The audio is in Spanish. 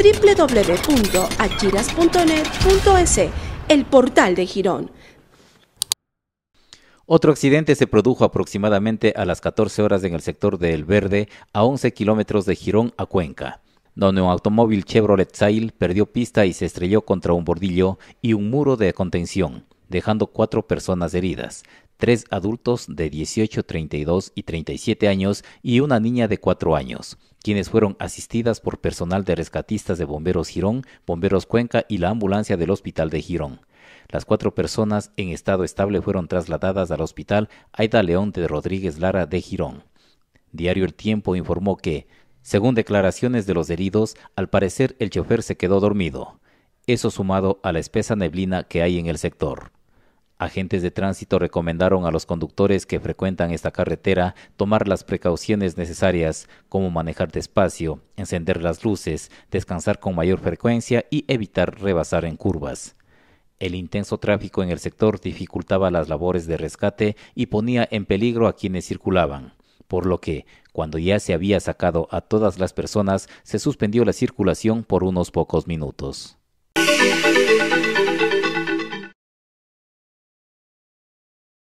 www.achiras.net.es, el portal de Girón. Otro accidente se produjo aproximadamente a las 14 horas en el sector de El Verde, a 11 kilómetros de Girón a Cuenca, donde un automóvil Chevrolet Sail perdió pista y se estrelló contra un bordillo y un muro de contención, dejando cuatro personas heridas, tres adultos de 18, 32 y 37 años y una niña de 4 años, quienes fueron asistidas por personal de rescatistas de Bomberos Girón, Bomberos Cuenca y la ambulancia del Hospital de Girón. Las cuatro personas en estado estable fueron trasladadas al hospital Aida León de Rodríguez Lara de Girón. Diario El Tiempo informó que, según declaraciones de los heridos, al parecer el chofer se quedó dormido. Eso sumado a la espesa neblina que hay en el sector. Agentes de tránsito recomendaron a los conductores que frecuentan esta carretera tomar las precauciones necesarias, como manejar despacio, encender las luces, descansar con mayor frecuencia y evitar rebasar en curvas. El intenso tráfico en el sector dificultaba las labores de rescate y ponía en peligro a quienes circulaban, por lo que, cuando ya se había sacado a todas las personas, se suspendió la circulación por unos pocos minutos.